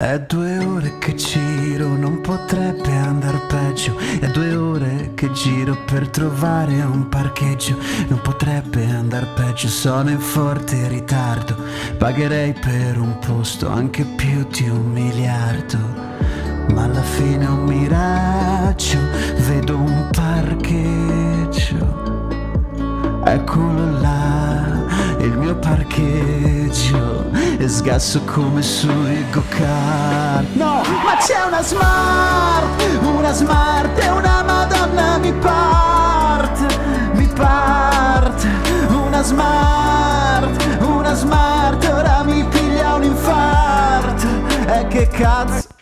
È due ore che giro, non potrebbe andar peggio. È due ore che giro per trovare un parcheggio. Non potrebbe andar peggio, sono in forte ritardo. Pagherei per un posto anche più di un miliardo. Ma alla fine è un miraggio, vedo un parcheggio. Eccolo là, il mio parcheggio e sgasso come sui go-kart. No, ma c'è una smart, una smart e una madonna mi parte, mi parte Una smart, una smart, ora mi piglia un infarto. E che cazzo.